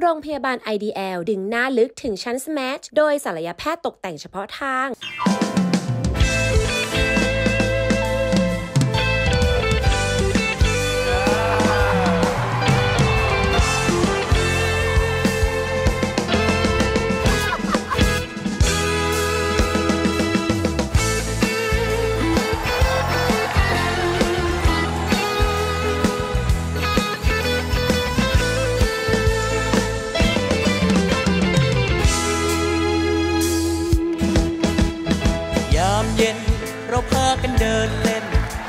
โรงพยาบาล IDL ดึงหน้าลึกถึงชั้น Smash โดยศัลยแพทย์ตกแต่งเฉพาะทาง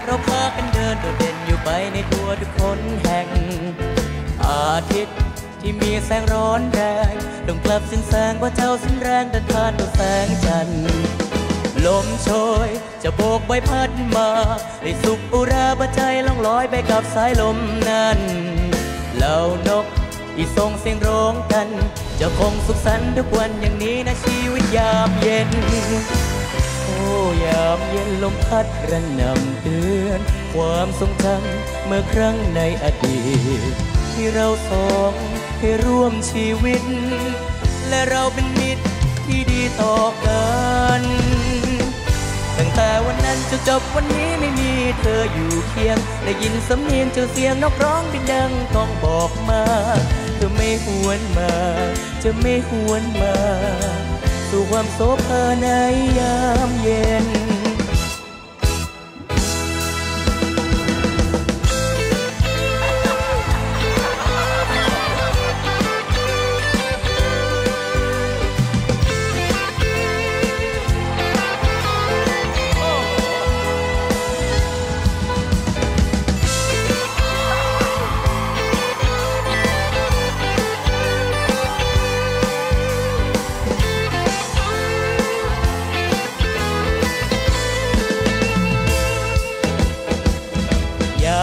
เราพากันเดินโดดเด่นอยู่ไปในตัวทุกคนแห่ง อาทิตย์ที่มีแสงร้อนแรงดงกลับสิ้นแสงว่าเจ้าสิ้นแรงเดินผ่านตัวแสงจันทร์ลมโชย จะโบกใบพัดมาให้สุขอุราบใจล่องลอยไปกับสายลมนั้นเหล่านกที่ส่งเสียงร้องกัน จะคงสุขสันต์ทุกวันอย่างนี้นะชีวิตยามเย็น ยามเย็นลมพัดระนำเตือน ความทรงจำเมื่อครั้งในอดีต ที่เราสองให้ร่วมชีวิต และเราเป็นมิตรที่ดีต่อกันตั้งแต่วันนั้นจนจบวันนี้ไม่มีเธออยู่เคียงได้ยินสำเนียงเจ้าเสียงนกร้องบินดังต้องบอกมาเธอไม่หวนมา จะไม่หวนมา สู่ความโศภาในยามเย็น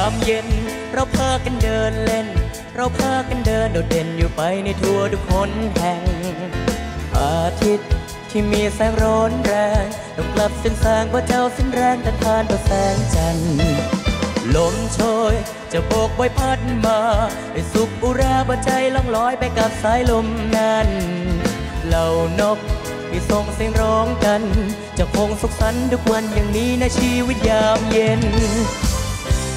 ามเย็น เราพากันเดินเล่น เราพากันเดินโดดเด่นอยู่ไปในทั่วทุกคนแห่ง อาทิตย์ที่มีแสงร้อนแรงต้องกลับเส้นแสงว่าเจ้าสิ้นแรงแต่ทานต่อแสงจันทร์ลมโชยจะโบกใบพัดมาให้สุขอุราบใจล่องลอยไปกับสายลมนั้นเหล่านกที่ส่งเสียงร้องกัน จะคงสุขสันต์ทุกวันอย่างนี้นะชีวิตยามเย็น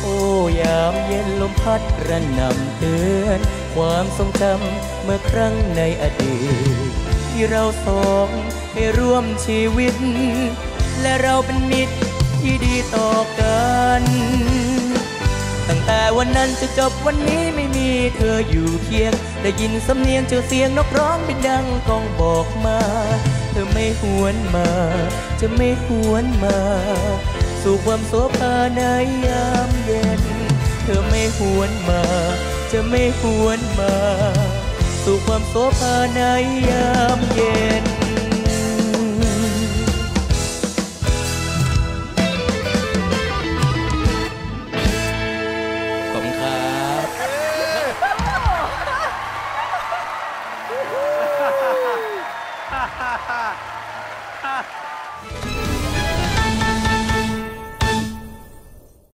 โอ้ยามเย็นลมพัดกระหน่ำเตือน ความทรงจำเมื่อครั้งในอดีต ที่เราสองให้ร่วมชีวิต และเราเป็นมิตรที่ดีต่อกัน ตั้งแต่วันนั้นจะจบวันนี้ไม่มีเธออยู่เคียง ได้ยินสำเนียงเจ้าเสียงนกร้องบินดังกองบอกมา เธอไม่หวนมา จะไม่หวนมา สู่ความโสภาในยามเย็น เธอไม่หวนมา จะไม่หวนมา สู่ความโสภาในยามเย็นฮ่าฮ่าฮ่า